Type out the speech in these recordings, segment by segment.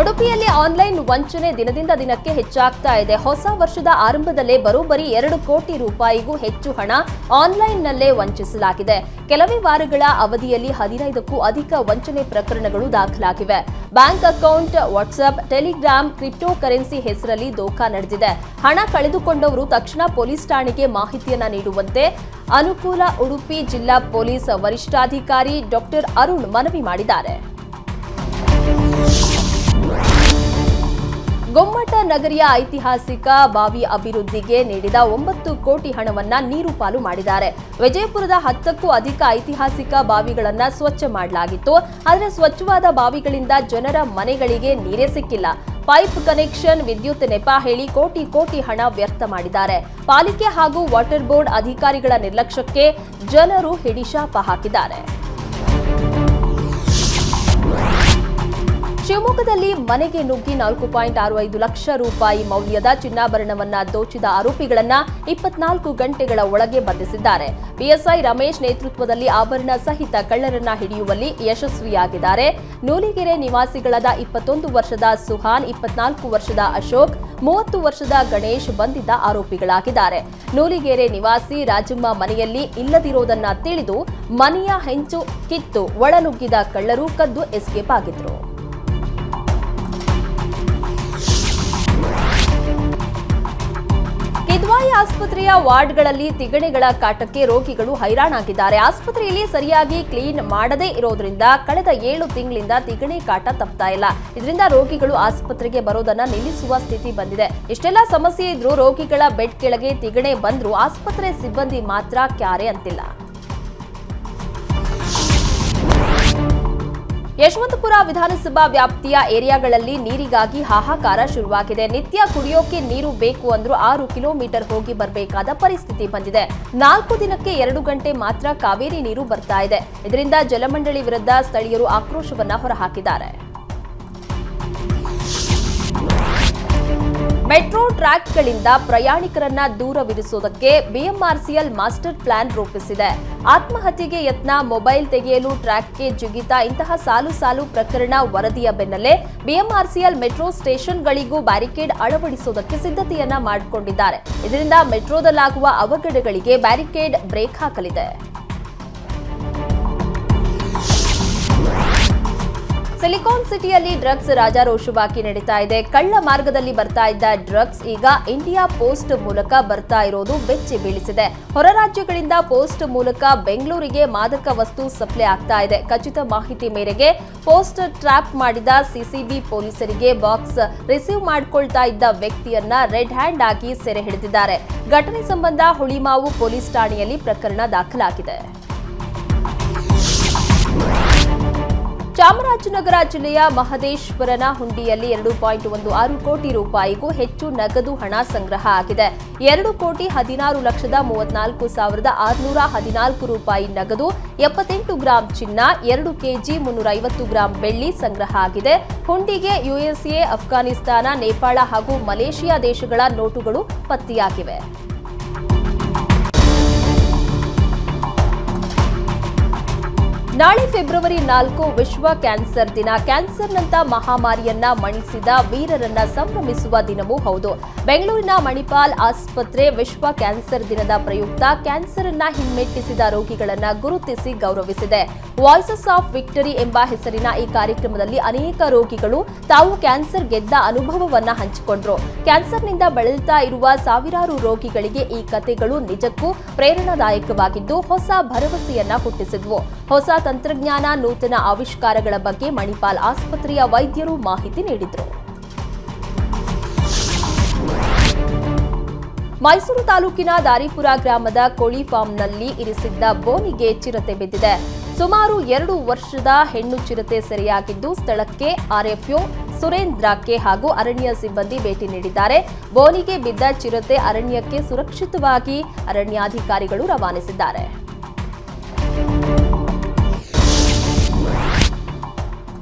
ಉಡುಪಿಯಲ್ಲಿ ಆನ್ಲೈನ್ ವಂಚನೆ ದಿನದಿಂದ ದಿನಕ್ಕೆ ಹೆಚ್ಚಾಗ್ತಾ ಇದೆ. ಹೊಸ ವರ್ಷದ ಆರಂಭದಲ್ಲೇ ಬರೋಬ್ಬರಿ ಎರಡು ಕೋಟಿ ರೂಪಾಯಿಗೂ ಹೆಚ್ಚು ಹಣ ಆನ್ಲೈನ್ನಲ್ಲೇ ವಂಚಿಸಲಾಗಿದೆ. ಕೆಲವೇ ವಾರಗಳ ಅವಧಿಯಲ್ಲಿ ಹದಿನೈದಕ್ಕೂ ಅಧಿಕ ವಂಚನೆ ಪ್ರಕರಣಗಳು ದಾಖಲಾಗಿವೆ. Bank account WhatsApp Telegram crypto currency ಹೆಸರಲ್ಲಿ ದೋಖಾ ನಡೆದಿದೆ. ಹಣ ಕಳೆದುಕೊಂಡವರು ತಕ್ಷಣ ಪೊಲೀಸ್ ಠಾಣೆಗೆ ಮಾಹಿತಿಯನ್ನ ನೀಡುವಂತೆ ಅನುಕೂಲ ಉಡುಪಿ ಜಿಲ್ಲಾ ಪೊಲೀಸ್ ವರಿಷ್ಠಾಧಿಕಾರಿ ಡಾಕ್ಟರ್ ಅರುಣ್ ಮನವಿ ಮಾಡಿದ್ದಾರೆ. ಗೊಮ್ಮಟ ನಗರಿಯ ಐತಿಹಾಸಿಕ ಬಾವಿ ಅಭಿವೃದ್ಧಿಗೆ ನೀಡಿದ ಒಂಬತ್ತು ಕೋಟಿ ಹಣವನ್ನ ನೀರು ಪಾಲು ಮಾಡಿದ್ದಾರೆ. ವಿಜಯಪುರದ ಹತ್ತಕ್ಕೂ ಅಧಿಕ ಐತಿಹಾಸಿಕ ಬಾವಿಗಳನ್ನ ಸ್ವಚ್ಛ ಮಾಡಲಾಗಿತ್ತು. ಆದರೆ ಸ್ವಚ್ಛವಾದ ಬಾವಿಗಳಿಂದ ಜನರ ಮನೆಗಳಿಗೆ ನೀರೇ ಸಿಕ್ಕಿಲ್ಲ. ಪೈಪ್ ಕನೆಕ್ಷನ್, ವಿದ್ಯುತ್ ನೆಪ ಹೇಳಿ ಕೋಟಿ ಕೋಟಿ ಹಣ ವ್ಯರ್ಥ ಮಾಡಿದ್ದಾರೆ. ಪಾಲಿಕೆ ಹಾಗೂ ವಾಟರ್ ಬೋರ್ಡ್ ಅಧಿಕಾರಿಗಳ ನಿರ್ಲಕ್ಷ್ಯಕ್ಕೆ ಜನರು ಹಿಡಿಶಾಪ ಹಾಕಿದ್ದಾರೆ. ಶಿವಮೊಗ್ಗದಲ್ಲಿ ಮನೆಗೆ ನುಗ್ಗಿ ನಾಲ್ಕು ಪಾಯಿಂಟ್ ಆರು ಐದು ಲಕ್ಷ ರೂಪಾಯಿ ಮೌಲ್ಯದ ಚಿನ್ನಾಭರಣವನ್ನ ದೋಚಿದ ಆರೋಪಿಗಳನ್ನ ಇಪ್ಪತ್ನಾಲ್ಕು ಗಂಟೆಗಳ ಒಳಗೆ ಬಂಧಿಸಿದ್ದಾರೆ. ಪಿಎಸ್ಐ ರಮೇಶ್ ನೇತೃತ್ವದಲ್ಲಿ ಆಭರಣ ಸಹಿತ ಕಳ್ಳರನ್ನ ಹಿಡಿಯುವಲ್ಲಿ ಯಶಸ್ವಿಯಾಗಿದ್ದಾರೆ. ನೂಲಿಗೆರೆ ನಿವಾಸಿಗಳಾದ ಇಪ್ಪತ್ತೊಂದು ವರ್ಷದ ಸುಹಾನ್, ಇಪ್ಪತ್ನಾಲ್ಕು ವರ್ಷದ ಅಶೋಕ್, ಮೂವತ್ತು ವರ್ಷದ ಗಣೇಶ್ ಬಂಧಿತ ಆರೋಪಿಗಳಾಗಿದ್ದಾರೆ. ನೂಲಿಗೆರೆ ನಿವಾಸಿ ರಾಜಮ್ಮ ಮನೆಯಲ್ಲಿ ಇಲ್ಲದಿರೋದನ್ನ ತಿಳಿದು ಮನೆಯ ಹೆಂಚು ಕಿತ್ತು ಒಳನುಗ್ಗಿದ ಕಳ್ಳರು ಕದ್ದು ಎಸ್ಕೇಪ್ ಆಗಿದ್ರು. ಕಿದ್ವಾಯಿ ಆಸ್ಪತ್ರೆಯ ವಾರ್ಡ್ಗಳಲ್ಲಿ ತಿಗಣೆಗಳ ಕಾಟಕ್ಕೆ ರೋಗಿಗಳು ಹೈರಾಣಾಗಿದ್ದಾರೆ. ಆಸ್ಪತ್ರೆಯಲ್ಲಿ ಸರಿಯಾಗಿ ಕ್ಲೀನ್ ಮಾಡದೇ ಇರೋದ್ರಿಂದ ಕಳೆದ ಏಳು ತಿಂಗಳಿಂದ ತಿಗಣೆ ಕಾಟ ತಪ್ತಾ ಇಲ್ಲ. ಇದರಿಂದ ರೋಗಿಗಳು ಆಸ್ಪತ್ರೆಗೆ ಬರೋದನ್ನ ನಿಲ್ಲಿಸುವ ಸ್ಥಿತಿ ಬಂದಿದೆ. ಇಷ್ಟೆಲ್ಲ ಸಮಸ್ಯೆ ಇದ್ರೂ ರೋಗಿಗಳ ಬೆಡ್ ಕೆಳಗೆ ತಿಗಣೆ ಬಂದ್ರೂ ಆಸ್ಪತ್ರೆ ಸಿಬ್ಬಂದಿ ಮಾತ್ರ ಕ್ಯಾರೆ ಅಂತಿಲ್ಲ. ಯಶವಂತಪುರ ವಿಧಾನಸಭಾ ವ್ಯಾಪ್ತಿಯ ಏರಿಯಾಗಳಲ್ಲಿ ನೀರಿಗಾಗಿ ಹಾಹಾಕಾರ ಶುರುವಾಗಿದೆ. ನಿತ್ಯ ಕುಡಿಯೋಕೆ ನೀರು ಬೇಕು ಅಂದ್ರೂ ಆರು ಕಿಲೋಮೀಟರ್ ಹೋಗಿ ಬರಬೇಕಾದ ಪರಿಸ್ಥಿತಿ ಬಂದಿದೆ. ನಾಲ್ಕು ದಿನಕ್ಕೆ ಎರಡು ಗಂಟೆ ಮಾತ್ರ ಕಾವೇರಿ ನೀರು ಬರ್ತಾ ಇದೆ. ಇದರಿಂದ ಜಲಮಂಡಳಿ ವಿರುದ್ಧ ಸ್ಥಳೀಯರು ಆಕ್ರೋಶವನ್ನ ಹೊರಹಾಕಿದ್ದಾರೆ. ಮೆಟ್ರೋ ಟ್ರ್ಯಾಕ್ಗಳಿಂದ ಪ್ರಯಾಣಿಕರನ್ನ ದೂರವಿರಿಸುವುದಕ್ಕೆ ಬಿಎಂಆರ್ಸಿಎಲ್ ಮಾಸ್ಟರ್ ಪ್ಲಾನ್ ರೂಪಿಸಿದೆ. ಆತ್ಮಹತ್ಯೆಗೆ ಯತ್ನ, ಮೊಬೈಲ್ ತೆಗೆಯಲು ಟ್ರ್ಯಾಕ್ಗೆ ಜಿಗಿತ, ಇಂತಹ ಸಾಲು ಸಾಲು ಪ್ರಕರಣ ವರದಿಯ ಬೆನ್ನಲ್ಲೇ ಬಿಎಂಆರ್ಸಿಎಲ್ ಮೆಟ್ರೋ ಸ್ಟೇಷನ್ಗಳಿಗೂ ಬ್ಯಾರಿಕೇಡ್ ಅಳವಡಿಸುವುದಕ್ಕೆ ಸಿದ್ಧತೆಯನ್ನ ಮಾಡಿಕೊಂಡಿದ್ದಾರೆ. ಇದರಿಂದ ಮೆಟ್ರೋದಲ್ಲಾಗುವ ಅವಘಡಗಳಿಗೆ ಬ್ಯಾರಿಕೇಡ್ ಬ್ರೇಕ್ ಹಾಕಲಿದೆ. ಸಿಲಿಕಾನ್ ಸಿಟಿಯಲ್ಲಿ ಡ್ರಗ್ಸ್ ರಾಜಾರೋಷವಾಗಿ ನಡೀತಾ ಇದೆ. ಕಳ್ಳ ಮಾರ್ಗದಲ್ಲಿ ಬರ್ತಾ ಇದ್ದ ಡ್ರಗ್ಸ್ ಈಗ ಇಂಡಿಯಾ ಪೋಸ್ಟ್ ಮೂಲಕ ಬರ್ತಾ ಇರೋದು ಬೆಚ್ಚಿ ಬೀಳಿಸಿದೆ. ಹೊರ ರಾಜ್ಯಗಳಿಂದ ಪೋಸ್ಟ್ ಮೂಲಕ ಬೆಂಗಳೂರಿಗೆ ಮಾದಕ ವಸ್ತು ಸಪ್ಲೈ ಆಗ್ತಾ ಇದೆ. ಖಚಿತ ಮಾಹಿತಿ ಮೇರೆಗೆ ಪೋಸ್ಟ್ ಟ್ರ್ಯಾಪ್ ಮಾಡಿದ ಸಿಸಿಬಿ ಪೊಲೀಸರಿಗೆ ಬಾಕ್ಸ್ ರಿಸೀವ್ ಮಾಡಿಕೊಳ್ತಾ ಇದ್ದ ವ್ಯಕ್ತಿಯನ್ನ ರೆಡ್ ಹ್ಯಾಂಡ್ ಆಗಿ ಸೆರೆ ಹಿಡಿದಿದ್ದಾರೆ. ಘಟನೆ ಸಂಬಂಧ ಹುಳಿಮಾವು ಪೊಲೀಸ್ ಠಾಣೆಯಲ್ಲಿ ಪ್ರಕರಣ ದಾಖಲಾಗಿದೆ. ಚಾಮರಾಜನಗರ ಜಿಲ್ಲೆಯ ಮಹದೇಶ್ವರನ ಹುಂಡಿಯಲ್ಲಿ ಎರಡು ಪಾಯಿಂಟ್ ಒಂದು ಆರು ಕೋಟಿ ರೂಪಾಯಿಗೂ ಹೆಚ್ಚು ನಗದು ಹಣ ಸಂಗ್ರಹ ಆಗಿದೆ. ಎರಡು ಕೋಟಿ ಹದಿನಾರು ಲಕ್ಷದ ಮೂವತ್ನಾಲ್ಕು ಸಾವಿರದ ಆರುನೂರ ಹದಿನಾಲ್ಕು ರೂಪಾಯಿ ನಗದು, ಎಪ್ಪತ್ತೆಂಟು ಗ್ರಾಂ ಚಿನ್ನ, ಎರಡು ಕೆಜಿ ಮುನ್ನೂರ ಐವತ್ತು ಗ್ರಾಂ ಬೆಳ್ಳಿ ಸಂಗ್ರಹ ಆಗಿದೆ. ಹುಂಡಿಗೆ ಯುಎಸ್ಎ, ಅಫ್ಘಾನಿಸ್ತಾನ, ನೇಪಾಳ ಹಾಗೂ ಮಲೇಷಿಯಾ ದೇಶಗಳ ನೋಟುಗಳು ಪತ್ತೆಯಾಗಿವೆ. ನಾಳೆ ಫೆಬ್ರವರಿ ನಾಲ್ಕು ವಿಶ್ವ ಕ್ಯಾನ್ಸರ್ ದಿನ. ಕ್ಯಾನ್ಸರ್ನಂತ ಮಹಾಮಾರಿಯನ್ನ ಮಣಿಸಿದ ವೀರರನ್ನ ಸಂಭ್ರಮಿಸುವ ದಿನವೂ ಹೌದು. ಬೆಂಗಳೂರಿನ ಮಣಿಪಾಲ್ ಆಸ್ಪತ್ರೆ ವಿಶ್ವ ಕ್ಯಾನ್ಸರ್ ದಿನದ ಪ್ರಯುಕ್ತ ಕ್ಯಾನ್ಸರ್ ಅನ್ನ ಹಿಮ್ಮೆಟ್ಟಿಸಿದ ರೋಗಿಗಳನ್ನ ಗುರುತಿಸಿ ಗೌರವಿಸಿದೆ. ವಾಯ್ಸಸ್ ಆಫ್ ವಿಕ್ಟರಿ ಎಂಬ ಹೆಸರಿನ ಈ ಕಾರ್ಯಕ್ರಮದಲ್ಲಿ ಅನೇಕ ರೋಗಿಗಳು ತಾವು ಕ್ಯಾನ್ಸರ್ ಗೆದ್ದ ಅನುಭವವನ್ನ ಹಂಚಿಕೊಂಡ್ರು. ಕ್ಯಾನ್ಸರ್ನಿಂದ ಬಳಲುತ್ತಾ ಇರುವ ಸಾವಿರಾರು ರೋಗಿಗಳಿಗೆ ಈ ಕಥೆಗಳು ನಿಜಕ್ಕೂ ಪ್ರೇರಣಾದಾಯಕವಾಗಿದ್ದು, ಹೊಸ ಭರವಸೆಯನ್ನ ಹುಟ್ಟಿಸಿದ್ವು. ಹೊಸ ತಂತ್ರಜ್ಞಾನ, ನೂತನ ಆವಿಷ್ಕಾರಗಳ ಬಗ್ಗೆ ಮಣಿಪಾಲ್ ಆಸ್ಪತ್ರೆಯ ವೈದ್ಯರು ಮಾಹಿತಿ ನೀಡಿದರು. ಮೈಸೂರು ತಾಲೂಕಿನ ದಾರಿಪುರ ಗ್ರಾಮದ ಕೋಳಿ ಫಾರ್ಮ್ನಲ್ಲಿ ಇರಿಸಿದ್ದ ಬೋನಿಗೆ ಚಿರತೆ ಬಿದ್ದಿದೆ. ಸುಮಾರು ಎರಡು ವರ್ಷದ ಹೆಣ್ಣು ಚಿರತೆ ಸೆರೆಯಾಗಿದ್ದು, ಸ್ಥಳಕ್ಕೆ ಆರ್ಎಫ್ಒ ಸುರೇಂದ್ರಕ್ಕೆ ಹಾಗೂ ಅರಣ್ಯ ಸಿಬ್ಬಂದಿ ಭೇಟಿ ನೀಡಿದ್ದಾರೆ. ಬೋನಿಗೆ ಬಿದ್ದ ಚಿರತೆ ಅರಣ್ಯಕ್ಕೆ ಸುರಕ್ಷಿತವಾಗಿ ಅರಣ್ಯಾಧಿಕಾರಿಗಳು ರವಾನಿಸಿದ್ದಾರೆ.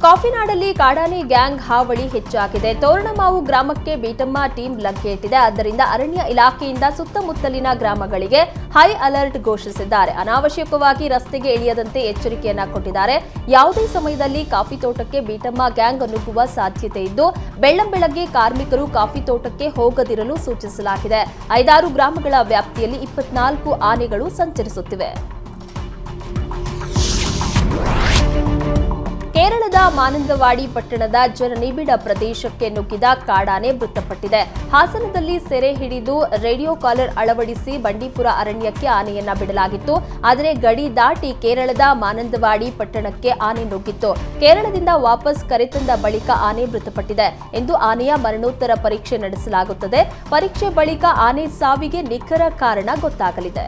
ಕಾಫಿನಾಡಲ್ಲಿ ಕಾಡಾನೆ ಗ್ಯಾಂಗ್ ಹಾವಳಿ ಹೆಚ್ಚಾಗಿದೆ. ತೋರಣಮಾವು ಗ್ರಾಮಕ್ಕೆ ಬೀಟಮ್ಮ ಟೀಮ್ ಲಗ್ಗೆ ಇಟ್ಟಿದೆ ಆದ್ದರಿಂದ ಅರಣ್ಯ ಇಲಾಖೆಯಿಂದ ಸುತ್ತಮುತ್ತಲಿನ ಗ್ರಾಮಗಳಿಗೆ ಹೈ ಅಲರ್ಟ್ ಘೋಷಿಸಿದ್ದಾರೆ. ಅನಾವಶ್ಯಕವಾಗಿ ರಸ್ತೆಗೆ ಇಳಿಯದಂತೆ ಎಚ್ಚರಿಕೆಯನ್ನ ಕೊಟ್ಟಿದ್ದಾರೆ. ಯಾವುದೇ ಸಮಯದಲ್ಲಿ ಕಾಫಿ ತೋಟಕ್ಕೆ ಬೀಟಮ್ಮ ಗ್ಯಾಂಗ್ ನುಗ್ಗುವ ಸಾಧ್ಯತೆ ಇದ್ದು ಬೆಳ್ಳಂಬೆಳಗ್ಗೆ ಕಾರ್ಮಿಕರು ಕಾಫಿ ತೋಟಕ್ಕೆ ಹೋಗದಿರಲು ಸೂಚಿಸಲಾಗಿದೆ. ಐದಾರು ಗ್ರಾಮಗಳ ವ್ಯಾಪ್ತಿಯಲ್ಲಿ ಇಪ್ಪತ್ನಾಲ್ಕು ಆನೆಗಳು ಸಂಚರಿಸುತ್ತಿವೆ. ಕೇರಳದ ಮಾನಂದವಾಡಿ ಪಟ್ಟಣದ ಜನನಿಬಿಡ ಪ್ರದೇಶಕ್ಕೆ ನುಗ್ಗಿದ ಕಾಡಾನೆ ಮೃತಪಟ್ಟಿದೆ. ಹಾಸನದಲ್ಲಿ ಸೆರೆ ಹಿಡಿದು ರೇಡಿಯೋ ಕಾಲರ್ ಅಳವಡಿಸಿ ಬಂಡೀಪುರ ಅರಣ್ಯಕ್ಕೆ ಆನೆಯನ್ನ ಬಿಡಲಾಗಿತ್ತು. ಆದರೆ ಗಡಿ ದಾಟಿ ಕೇರಳದ ಮಾನಂದವಾಡಿ ಪಟ್ಟಣಕ್ಕೆ ಆನೆ ನುಗ್ಗಿತ್ತು. ಕೇರಳದಿಂದ ವಾಪಸ್ ಕರೆತಂದ ಬಳಿಕ ಆನೆ ಮೃತಪಟ್ಟಿದೆ ಎಂದು ಆನೆಯ ಮರಣೋತ್ತರ ಪರೀಕ್ಷೆ ನಡೆಸಲಾಗುತ್ತದೆ. ಪರೀಕ್ಷೆ ಬಳಿಕ ಆನೆ ಸಾವಿಗೆ ನಿಖರ ಕಾರಣ ಗೊತ್ತಾಗಲಿದೆ.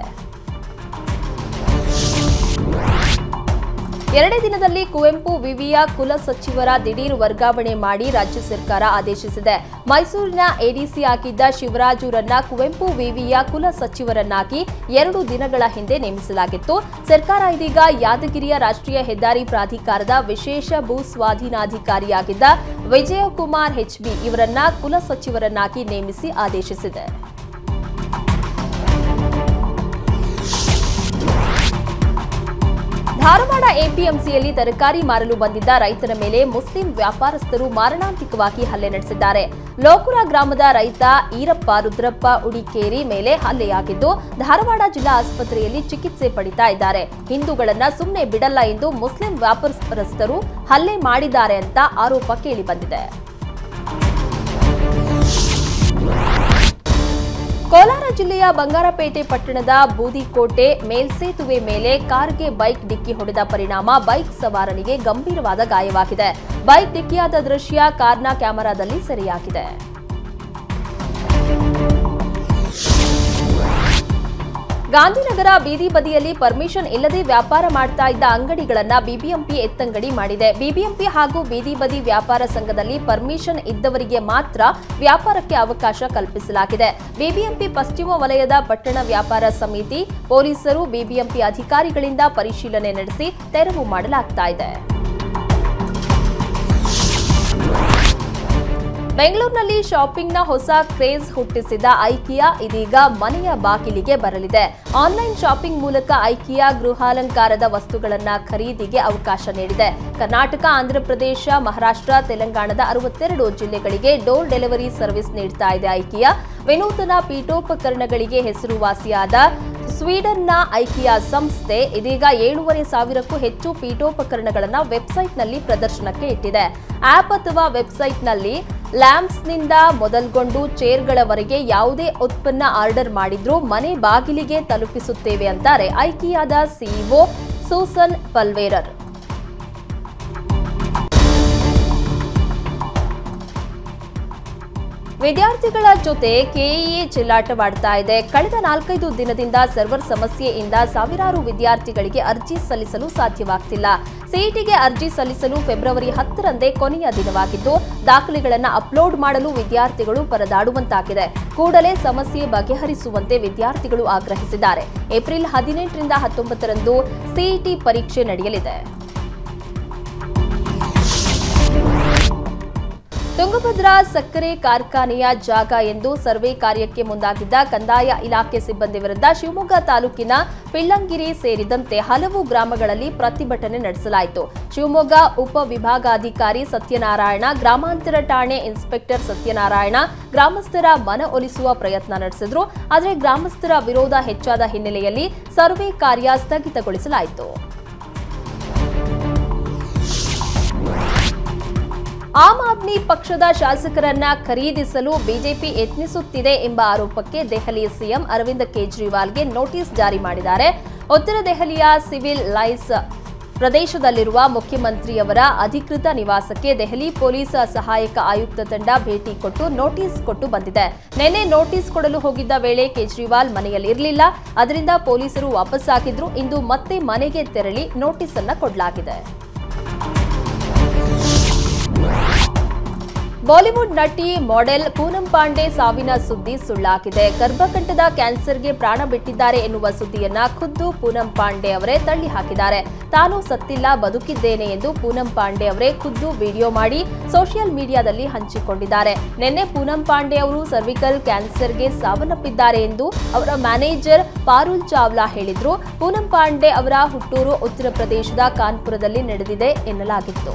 ಎರಡೇ ದಿನದಲ್ಲಿ ಕುವೆಂಪು, ವಿವಿಯ ಕುಲ ಸಚಿವರ ದಿಢೀರ್ ವರ್ಗಾವಣೆ ಮಾಡಿ ರಾಜ್ಯ ಸರ್ಕಾರ ಆದೇಶಿಸಿದೆ. ಮೈಸೂರಿನ ಎಡಿಸಿ ಆಗಿದ್ದ ಶಿವರಾಜುರನ್ನ ಕುವೆಂಪು, ವಿವಿಯ ಕುಲ ಸಚಿವರನ್ನಾಗಿ ಎರಡು ದಿನಗಳ ಹಿಂದೆ ನೇಮಿಸಲಾಗಿತ್ತು. ಸರ್ಕಾರ ಇದೀಗ ಯಾದಗಿರಿಯ ರಾಷ್ಟ್ರೀಯ ಹೆದ್ದಾರಿ ಪ್ರಾಧಿಕಾರದ ವಿಶೇಷ ಭೂ ಸ್ವಾಧೀನಾಧಿಕಾರಿಯಾಗಿದ್ದ ವಿಜಯಕುಮಾರ್ ಹೆಚ್ಬಿ ಇವರನ್ನ ಕುಲ ಸಚಿವರನ್ನಾಗಿ ನೇಮಿಸಿ ಆದೇಶಿಸಿದೆ. ಧಾರವಾಡ ಎಪಿಎಂಸಿಯಲ್ಲಿ ತರಕಾರಿ ಮಾರಲು ಬಂದಿದ್ದ ರೈತರ ಮೇಲೆ ಮುಸ್ಲಿಂ ವ್ಯಾಪಾರಸ್ಥರು ಮಾರಣಾಂತಿಕವಾಗಿ ಹಲ್ಲೆ ನಡೆಸಿದ್ದಾರೆ. ಲೋಕುರ ಗ್ರಾಮದ ರೈತ ಈರಪ್ಪ ರುದ್ರಪ್ಪ ಉಡಿಕೇರಿ ಮೇಲೆ ಹಲ್ಲೆಯಾಗಿದ್ದು, ಧಾರವಾಡ ಜಿಲ್ಲಾ ಆಸ್ಪತ್ರೆಯಲ್ಲಿ ಚಿಕಿತ್ಸೆ ಪಡಿತಾ ಇದ್ದಾರೆ. ಹಿಂದೂಗಳನ್ನ ಸುಮ್ಮನೆ ಬಿಡಲ್ಲ ಎಂದು ಮುಸ್ಲಿಂ ವ್ಯಾಪಾರಸ್ಥರು ಹಲ್ಲೆ ಮಾಡಿದ್ದಾರೆ ಅಂತ ಆರೋಪ ಕೇಳಿಬಂದಿದೆ ಕೋಲಾರ ಜಿಲ್ಲೆಯ ಬಂಗಾರಪೇಟೆ ಪಟ್ಟಣದ ಬೂದಿಕೋಟೆ ಮೇಲ್ಸೇತುವೆ ಮೇಲೆ ಕಾರ್ಗೆ ಬೈಕ್ ಡಿಕ್ಕಿ ಹೊಡೆದ ಪರಿಣಾಮ ಬೈಕ್ ಸವಾರನಿಗೆ ಗಂಭೀರವಾದ ಗಾಯವಾಗಿದೆ. ಬೈಕ್ ಡಿಕ್ಕಿಯಾದ ದೃಶ್ಯ ಕಾರ್ನ ಕ್ಯಾಮೆರಾದಲ್ಲಿ ಸೆರೆಯಾಗಿದೆ. ಗಾಂಧಿನಗರ ಬೀದಿ ಬದಿಯಲ್ಲಿ ಪರ್ಮಿಷನ್ ಇಲ್ಲದೆ ವ್ಯಾಪಾರ ಮಾಡ್ತಾ ಇದ್ದ ಅಂಗಡಿಗಳನ್ನ ಬಿಬಿಎಂಪಿ ಎತ್ತಂಗಡಿ ಮಾಡಿದೆ. ಬಿಬಿಎಂಪಿ ಹಾಗೂ ಬೀದಿ ಬದಿ ವ್ಯಾಪಾರ ಸಂಘದಲ್ಲಿ ಪರ್ಮಿಷನ್ ಇದ್ದವರಿಗೆ ಮಾತ್ರ ವ್ಯಾಪಾರಕ್ಕೆ ಅವಕಾಶ ಕಲ್ಪಿಸಲಾಗಿದೆ. ಬಿಬಿಎಂಪಿ ಪಶ್ಚಿಮ ವಲಯದ ಪಟ್ಟಣ ವ್ಯಾಪಾರ ಸಮಿತಿ ಪೊಲೀಸರು ಬಿಬಿಎಂಪಿ ಅಧಿಕಾರಿಗಳಿಂದ ಪರಿಶೀಲನೆ ನಡೆಸಿ ತೆರವು ಮಾಡಲಾಗ್ತಾ ಇದೆ. ಬೆಂಗಳೂರಿನಲ್ಲಿ ಶಾಪಿಂಗ್ನ ಹೊಸ ಕ್ರೇಜ್ ಹುಟ್ಟಿಸಿದ ಐಕಿಯಾ ಇದೀಗ ಮನೆಯ ಬಾಗಿಲಿಗೆ ಬರಲಿದೆ. ಆನ್ಲೈನ್ ಶಾಪಿಂಗ್ ಮೂಲಕ ಐಕಿಯಾ ಗೃಹಾಲಂಕಾರದ ವಸ್ತುಗಳನ್ನ ಖರೀದಿಗೆ ಅವಕಾಶ ನೀಡಿದೆ. ಕರ್ನಾಟಕ ಆಂಧ್ರಪ್ರದೇಶ ಮಹಾರಾಷ್ಟ್ರ, ತೆಲಂಗಾಣದ ಅರವತ್ತೆರಡು ಜಿಲ್ಲೆಗಳಿಗೆ ಡೋರ್ ಡೆಲಿವರಿ ಸರ್ವಿಸ್ ನೀಡ್ತಾ ಇದೆ ಐಕಿಯಾ. ವಿನೂತನ ಪೀಠೋಪಕರಣಗಳಿಗೆ ಹೆಸರುವಾಸಿಯಾದ ಸ್ವೀಡನ್ನ ಐಕಿಯಾ ಸಂಸ್ಥೆ ಇದೀಗ ಏಳೂವರೆ ಸಾವಿರಕ್ಕೂ ಹೆಚ್ಚು ಪೀಠೋಪಕರಣಗಳನ್ನು ವೆಬ್ಸೈಟ್ನಲ್ಲಿ ಪ್ರದರ್ಶನಕ್ಕೆ ಇಟ್ಟಿದೆ. ಆಪ್ ಅಥವಾ ವೆಬ್ಸೈಟ್ನಲ್ಲಿ ಲ್ಯಾಂಪ್ಸ್ನಿಂದ ಮೊದಲ್ಗೊಂಡು ಚೇರ್ಗಳವರೆಗೆ ಯಾವುದೇ ಉತ್ಪನ್ನ ಆರ್ಡರ್ ಮಾಡಿದ್ರೂ ಮನೆ ಬಾಗಿಲಿಗೆ ತಲುಪಿಸುತ್ತೇವೆ ಅಂತಾರೆ ಐಕಿಯಾದ ಸಿಇಒ ಸೂಸನ್ ಪಲ್ವೇರರ್. ವಿದ್ಯಾರ್ಥಿಗಳ ಜೊತೆ ಕೆಇಎ ಚೆಲ್ಲಾಟವಾಡ್ತಾ ಇದೆ. ಕಳೆದ ನಾಲ್ಕೈದು ದಿನದಿಂದ ಸರ್ವರ್ ಸಮಸ್ಯೆಯಿಂದ ಸಾವಿರಾರು ವಿದ್ಯಾರ್ಥಿಗಳಿಗೆ ಅರ್ಜಿ ಸಲ್ಲಿಸಲು ಸಾಧ್ಯವಾಗ್ತಿಲ್ಲ. ಸಿಇಟಿಗೆ ಅರ್ಜಿ ಸಲ್ಲಿಸಲು ಫೆಬ್ರವರಿ ಹತ್ತರಂದೇ ಕೊನೆಯ ದಿನವಾಗಿದ್ದು, ದಾಖಲೆಗಳನ್ನು ಅಪ್ಲೋಡ್ ಮಾಡಲು ವಿದ್ಯಾರ್ಥಿಗಳು ಪರದಾಡುವಂತಾಗಿದೆ. ಕೂಡಲೇ ಸಮಸ್ಯೆ ಬಗೆಹರಿಸುವಂತೆ ವಿದ್ಯಾರ್ಥಿಗಳು ಆಗ್ರಹಿಸಿದ್ದಾರೆ. ಏಪ್ರಿಲ್ ಹದಿನೆಂಟರಿಂದ ಹತ್ತೊಂಬತ್ತರಂದು ಸಿಇಟಿ ಪರೀಕ್ಷೆ ನಡೆಯಲಿದೆ. ತುಂಗಭದ್ರಾ ಸಕ್ಕರೆ ಕಾರ್ಖಾನೆಯ ಜಾಗ ಎಂದು ಸರ್ವೆ ಕಾರ್ಯಕ್ಕೆ ಮುಂದಾಗಿದ್ದ ಕಂದಾಯ ಇಲಾಖೆ ಸಿಬ್ಬಂದಿ ವಿರುದ್ಧ ಶಿವಮೊಗ್ಗ ತಾಲೂಕಿನ ಪಿಳ್ಳಂಗಿರಿ ಸೇರಿದಂತೆ ಹಲವು ಗ್ರಾಮಗಳಲ್ಲಿ ಪ್ರತಿಭಟನೆ ನಡೆಸಲಾಯಿತು. ಶಿವಮೊಗ್ಗ ಉಪವಿಭಾಗಾಧಿಕಾರಿ ಸತ್ಯನಾರಾಯಣ, ಗ್ರಾಮಾಂತರ ಠಾಣೆ ಇನ್ಸ್ಪೆಕ್ಟರ್ ಸತ್ಯನಾರಾಯಣ, ಗ್ರಾಮಸ್ಥರ ಮನ ಒಲಿಸುವ ಪ್ರಯತ್ನ ನಡೆಸಿದ್ರು. ಆದರೆ ಗ್ರಾಮಸ್ಥರ ವಿರೋಧ ಹೆಚ್ಚಾದ ಹಿನ್ನೆಲೆಯಲ್ಲಿ ಸರ್ವೆ ಕಾರ್ಯ ಸ್ಥಗಿತಗೊಳಿಸಲಾಯಿತು. ಆಮ್ ಆದ್ಮಿ ಪಕ್ಷದ ಶಾಸಕರನ್ನ ಖರೀದಿಸಲು ಬಿಜೆಪಿ ಯತ್ನಿಸುತ್ತಿದೆ ಎಂಬ ಆರೋಪಕ್ಕೆ ದೆಹಲಿ ಸಿಎಂ ಅರವಿಂದ್ ಕೇಜ್ರಿವಾಲ್ಗೆ ನೋಟಿಸ್ ಜಾರಿ ಮಾಡಿದ್ದಾರೆ. ಉತ್ತರ ದೆಹಲಿಯ ಸಿವಿಲ್ ಲೈನ್ಸ್ ಪ್ರದೇಶದಲ್ಲಿರುವ ಮುಖ್ಯಮಂತ್ರಿಯವರ ಅಧಿಕೃತ ನಿವಾಸಕ್ಕೆ ದೆಹಲಿ ಪೊಲೀಸ್ ಸಹಾಯಕ ಆಯುಕ್ತ ತಂಡ ಭೇಟಿ ಕೊಟ್ಟು ನೋಟಿಸ್ ಕೊಟ್ಟು ಬಂದಿದೆ. ನಿನ್ನೆ ನೋಟಿಸ್ ಕೊಡಲು ಹೋಗಿದ್ದ ವೇಳೆ ಕೇಜ್ರಿವಾಲ್ ಮನೆಯಲ್ಲಿರಲಿಲ್ಲ. ಅದರಿಂದ ಪೊಲೀಸರು ವಾಪಸ್ಸಾಗಿದ್ರು ಇಂದು ಮತ್ತೆ ಮನೆಗೆ ತೆರಳಿ ನೋಟಿಸ್ ಅನ್ನ ಕೊಡಲಾಗಿದೆ. ಬಾಲಿವುಡ್ ನಟಿ ಮಾಡೆಲ್ ಪೂನಂ ಪಾಂಡೆ ಸಾವಿನ ಸುದ್ದಿ ಸುಳ್ಳಾಗಿದೆ. ಗರ್ಭಕಂಠದ ಕ್ಯಾನ್ಸರ್ಗೆ ಪ್ರಾಣ ಬಿಟ್ಟಿದ್ದಾರೆ ಎನ್ನುವ ಸುದ್ದಿಯನ್ನ ಖುದ್ದು ಪೂನಂ ಪಾಂಡೆ ಅವರೇ ತಳ್ಳಿ ಹಾಕಿದ್ದಾರೆ. ತಾನು ಸತ್ತಿಲ್ಲ, ಬದುಕಿದ್ದೇನೆ ಎಂದು ಪೂನಂ ಪಾಂಡೆ ಅವರೇ ಖುದ್ದು ವಿಡಿಯೋ ಮಾಡಿ ಸೋಷಿಯಲ್ ಮೀಡಿಯಾದಲ್ಲಿ ಹಂಚಿಕೊಂಡಿದ್ದಾರೆ. ನಿನ್ನೆ ಪೂನಂ ಪಾಂಡೆ ಅವರು ಸರ್ವಿಕಲ್ ಕ್ಯಾನ್ಸರ್ಗೆ ಸಾವನ್ನಪ್ಪಿದ್ದಾರೆ ಎಂದು ಅವರ ಮ್ಯಾನೇಜರ್ ಪಾರುಲ್ ಚಾವ್ಲಾ ಹೇಳಿದ್ರು. ಪೂನಂ ಪಾಂಡೆ ಅವರ ಹುಟ್ಟೂರು ಉತ್ತರ ಪ್ರದೇಶದ ಕಾನ್ಪುರದಲ್ಲಿ ನಡೆದಿದೆ ಎನ್ನಲಾಗಿತ್ತು.